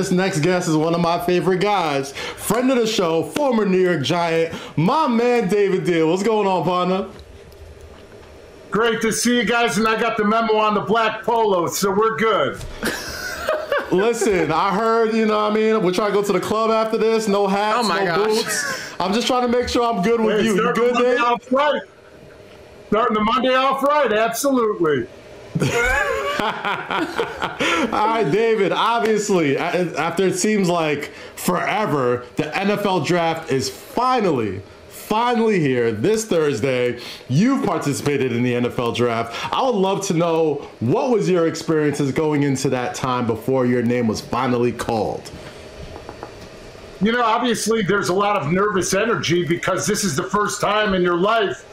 This next guest is one of my favorite guys. Friend of the show, former New York Giant, my man David Diehl. What's going on, partner? Great to see you guys, and I got the memo on the black polo, so we're good. Listen, I heard, you know what I mean? We're trying to go to the club after this. No hats, Oh my no gosh. boots. I'm just trying to make sure I'm good with Hey, you. You starting good, the Monday Dave? off right. Starting the Monday off right, absolutely. All right, David. Obviously, after it seems like forever, the NFL draft is finally, finally here this Thursday. You've participated in the NFL draft. I would love to know what was your experiences going into that time before your name was finally called. You know, obviously, there's a lot of nervous energy because this is the first time in your life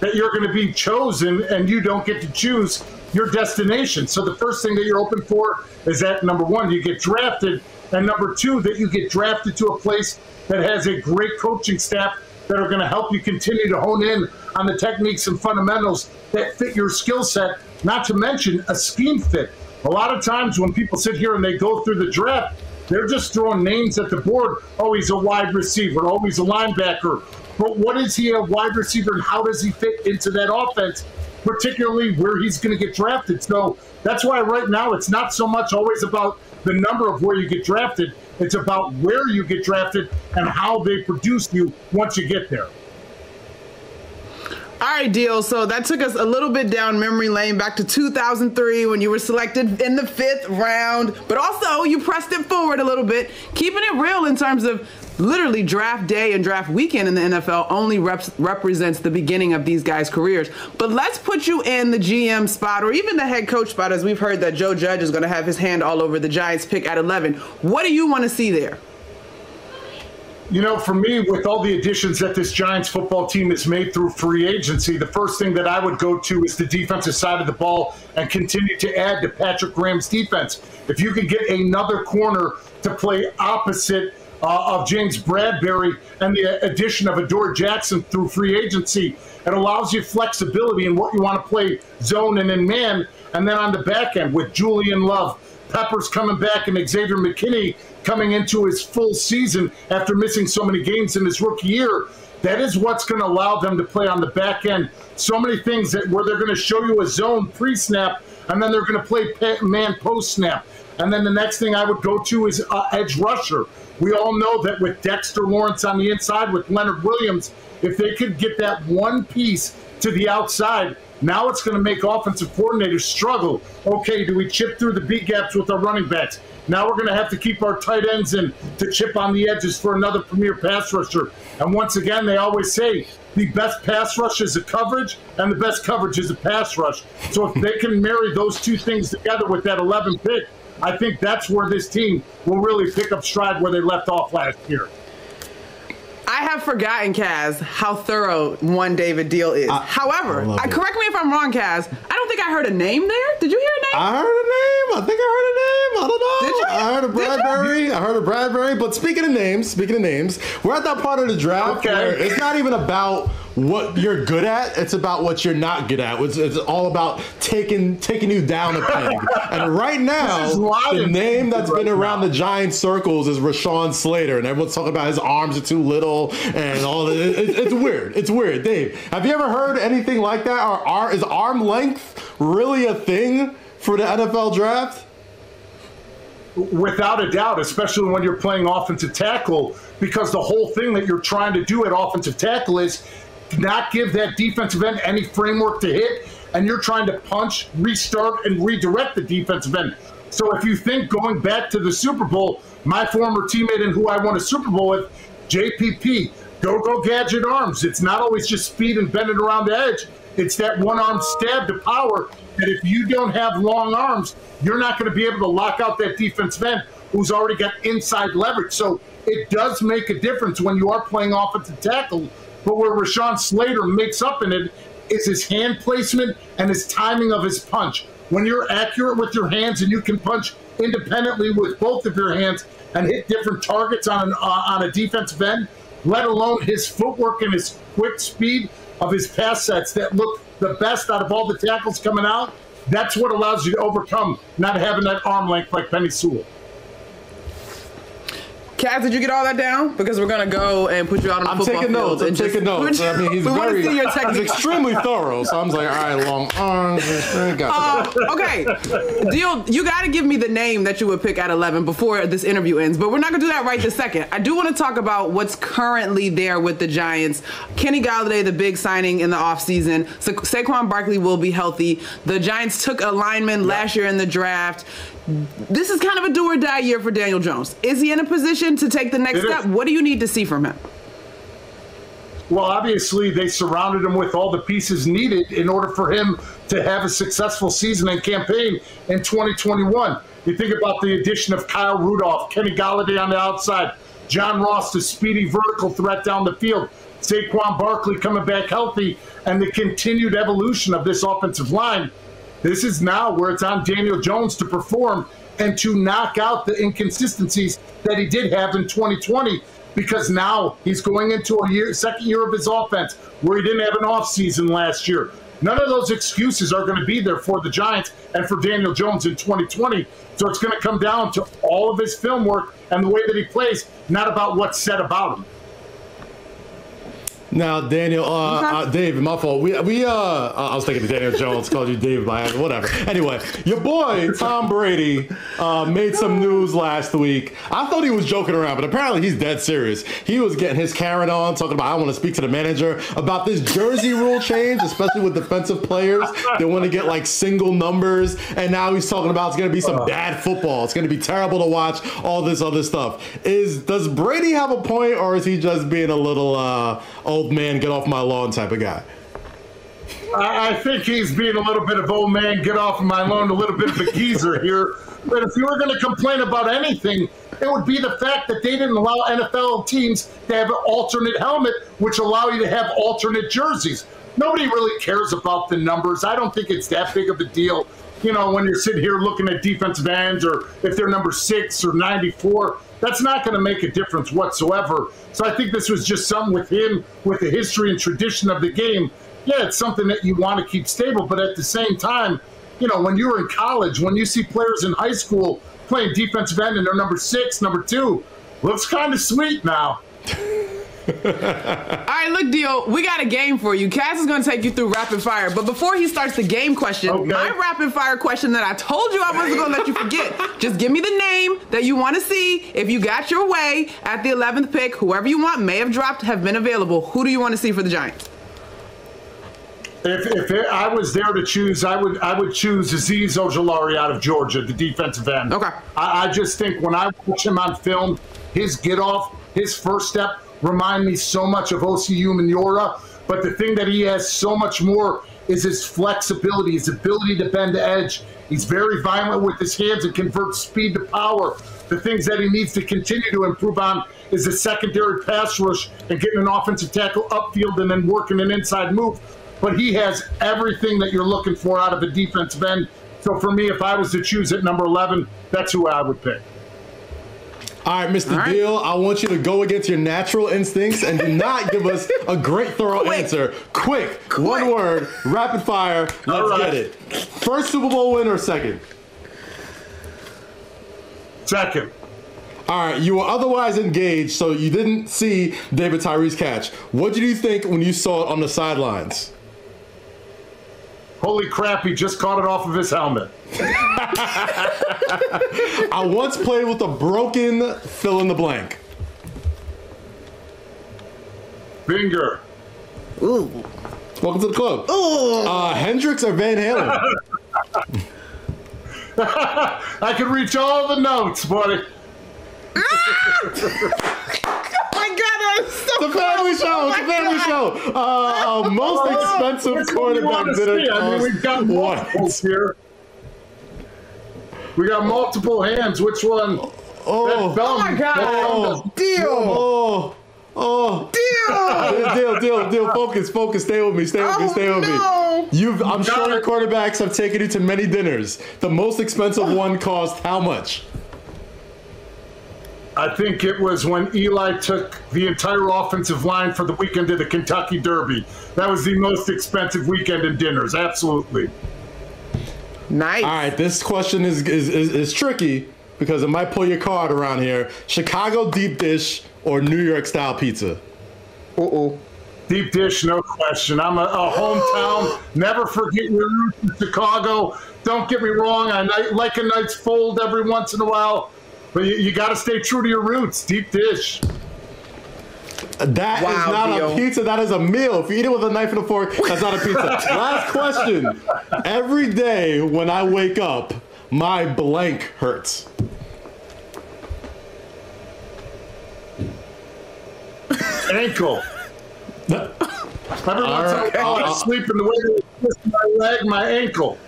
that you're going to be chosen and you don't get to choose your destination. So, the first thing that you're open for is that number one, you get drafted, and number two, that you get drafted to a place that has a great coaching staff that are going to help you continue to hone in on the techniques and fundamentals that fit your skill set, not to mention a scheme fit. A lot of times when people sit here and they go through the draft, they're just throwing names at the board. Oh, he's a wide receiver. Oh, he's a linebacker. But what is he a wide receiver and how does he fit into that offense, particularly where he's going to get drafted? So that's why right now it's not so much always about the number of where you get drafted. It's about where you get drafted and how they produce you once you get there. All right, Diehl. So that took us a little bit down memory lane back to 2003 when you were selected in the fifth round, but also you pressed it forward a little bit, keeping it real in terms of literally draft day and draft weekend in the NFL only reps, represents the beginning of these guys' careers. But let's put you in the GM spot or even the head coach spot, as we've heard that Joe Judge is going to have his hand all over the Giants pick at 11. What do you want to see there? You know, for me, with all the additions that this Giants football team has made through free agency, the first thing that I would go to is the defensive side of the ball and continue to add to Patrick Graham's defense. If you can get another corner to play opposite uh, of James Bradberry and the addition of Adoree' Jackson through free agency, it allows you flexibility in what you want to play zone and in man. And then on the back end with Julian Love, Peppers coming back and Xavier McKinney coming into his full season after missing so many games in his rookie year. That is what's going to allow them to play on the back end. So many things that where they're going to show you a zone pre-snap, and then they're going to play man post-snap. And then the next thing I would go to is uh, edge rusher. We all know that with Dexter Lawrence on the inside, with Leonard Williams, if they could get that one piece to the outside, now it's going to make offensive coordinators struggle. Okay, do we chip through the B gaps with our running backs? Now we're going to have to keep our tight ends in to chip on the edges for another premier pass rusher. And once again, they always say the best pass rush is a coverage, and the best coverage is a pass rush. So if they can marry those two things together with that 11 pick, I think that's where this team will really pick up stride where they left off last year. I have forgotten, Kaz, how thorough one David Diehl is. However, I I, correct me if I'm wrong, Kaz. I don't think I heard a name there. Did you hear a name? I heard a name. I think I heard a name. I don't know. Did you? I heard a Bradberry. I heard a Bradberry. But speaking of names, speaking of names, we're at that part of the draft Okay. where it's not even about what you're good at. It's about what you're not good at. It's, it's all about taking taking you down a peg. and right now, This is live the name that's right been around now. the Giant circles is Rashawn Slater, and everyone's talking about his arms are too little and all. It, it, it's weird. It's weird. Dave, have you ever heard anything like that? Or are, is arm length really a thing for the NFL draft? Without a doubt, especially when you're playing offensive tackle, because the whole thing that you're trying to do at offensive tackle is not give that defensive end any framework to hit, and you're trying to punch, restart, and redirect the defensive end. So if you think going back to the Super Bowl, my former teammate and who I won a Super Bowl with, JPP, go go gadget arms. It's not always just speed and bending around the edge. It's that one arm stab to power that if you don't have long arms, you're not going to be able to lock out that defensive end who's already got inside leverage. So it does make a difference when you are playing offensive tackle. But where Rashawn Slater makes up in it is his hand placement and his timing of his punch. When you're accurate with your hands and you can punch independently with both of your hands and hit different targets on an, uh, on a defensive end, let alone his footwork and his quick speed of his pass sets that look the best out of all the tackles coming out, that's what allows you to overcome not having that arm length like Penei Sewell. Kaz, did you get all that down? Because we're gonna go and put you out on the I'm football taking field notes. I'm taking notes. I mean, he's we want very, to see your he's extremely thorough. So I'm like, all right, long arms. Uh, okay, Diehl, you got to give me the name that you would pick at 11 before this interview ends, but we're not going to do that right this second. I do want to talk about what's currently there with the Giants. Kenny Golladay, the big signing in the offseason. Sa- Saquon Barkley will be healthy. The Giants took a lineman last year in the draft. This is kind of a do or die year for Daniel Jones. Is he in a position to take the next It is. step? What do you need to see from him? Well, obviously, they surrounded him with all the pieces needed in order for him to have a successful season and campaign in 2021. You think about the addition of Kyle Rudolph, Kenny Golladay on the outside, John Ross, the speedy vertical threat down the field, Saquon Barkley coming back healthy, and the continued evolution of this offensive line. This is now where it's on Daniel Jones to perform and to knock out the inconsistencies that he did have in 2020 because now he's going into a year, second year of his offense where he didn't have an offseason last year. None of those excuses are going to be there for the Giants and for Daniel Jones in 2020. So it's going to come down to all of his film work and the way that he plays, not about what's said about him. Now, Daniel, uh, Okay. uh, Dave, my fault. We, we, uh, I was thinking of Daniel Jones, called you Dave by whatever. Anyway, your boy, Tom Brady, uh, made some news last week. I thought he was joking around, but apparently he's dead serious. He was getting his Karen on, talking about, I want to speak to the manager about this jersey rule change, especially with defensive players. They want to get like single numbers. And now he's talking about it's going to be some bad football. It's going to be terrible to watch, all this other stuff. Is, does Brady have a point, or is he just being a little, uh, old man, get off my lawn type of guy? I, I think he's being a little bit of old man, get off my lawn, a little bit of a geezer here. But if you were going to complain about anything, it would be the fact that they didn't allow NFL teams to have an alternate helmet, which allow you to have alternate jerseys. Nobody really cares about the numbers. I don't think it's that big of a deal. You know, when you're sitting here looking at defensive ends or if they're number six or 94, that's not going to make a difference whatsoever. So I think this was just something with him, with the history and tradition of the game. Yeah, it's something that you want to keep stable, but at the same time, you know, when you were in college, when you see players in high school playing defensive end and they're number six, number two, looks kind of sweet now. All right, look, Diehl, we got a game for you. Cass is going to take you through rapid fire. But before he starts the game question, Okay. my rapid fire question that I told you I wasn't going to let you forget just give me the name that you want to see. If you got your way at the 11th pick, whoever you want may have dropped, have been available. Who do you want to see for the Giants? If, if it, I was there to choose, I would I would choose Azeez Ojulari out of Georgia, the defensive end. Okay. I, I just think when I watch him on film, his get off, his first step remind me so much of Osi Umenyiora. But the thing that he has so much more is his flexibility, his ability to bend the edge. He's very violent with his hands and converts speed to power. The things that he needs to continue to improve on is a secondary pass rush and getting an offensive tackle upfield and then working an inside move. But he has everything that you're looking for out of a defensive end. So for me, if I was to choose at number 11, that's who I would pick. All right, Mr. All right. Diehl, I want you to go against your natural instincts and do not give us a great thorough Quick. answer. Quick, one word, rapid fire. Let's All right. get it. First Super Bowl win or second? Second. All right, you were otherwise engaged, so you didn't see David Tyree's catch. What did you think when you saw it on the sidelines? Holy crap, he just caught it off of his helmet. I once played with a broken fill in the blank. Finger. Ooh. Welcome to the club. Ooh. Uh, Hendrix or Van Halen? I can reach all the notes, buddy. Oh my God, that is so The family show. Oh It's the family God. show. Uh, uh, most expensive Which one do you quarterback dinner? I mean, we've got multiples here. We got multiple hands. Which one? Oh, thumb- my God. Oh. Diehl. oh, oh. Diehl. Diehl, Diehl, Diehl. Focus, focus. Stay with me. Stay with me. Oh, Stay with no. me. You've. I'm sure your quarterbacks have taken you to many dinners. The most expensive one cost how much? I think it was when Eli took the entire offensive line for the weekend of the Kentucky Derby. That was the most expensive weekend in dinners. Absolutely. Nice. All right, this question is is, is, is tricky because it might pull your card around here. Chicago deep dish or New York style pizza? Uh-oh. Deep dish, no question. I'm a, a hometown. Never forget your roots in Chicago. Don't get me wrong. I like a nice fold every once in a while, but you, you got to stay true to your roots. Deep dish. That is Wow, not Dio. a pizza. That is a meal. If you eat it with a knife and a fork, that's not a pizza. Last question. Every day when I wake up, my blank hurts. Ankle. Every once in a right. while, I sleep in the way my leg, my ankle.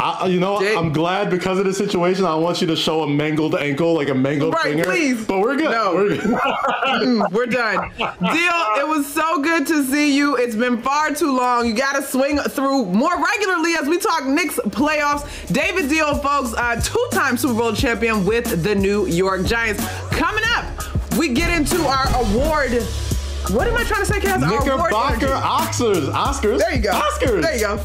I, you know, Jake. I'm glad because of the situation. I want you to show a mangled ankle, like a mangled Right, finger. please. But we're good. No. We're good. We're done. Diehl, it was so good to see you. It's been far too long. You got to swing through more regularly as we talk Knicks playoffs. David Diehl, folks, uh, two-time Super Bowl champion with the New York Giants. Coming up, we get into our award. What am I trying to say, Kaz? Knickerbocker. Oscars. Oscars. There you go. Oscars. There you go.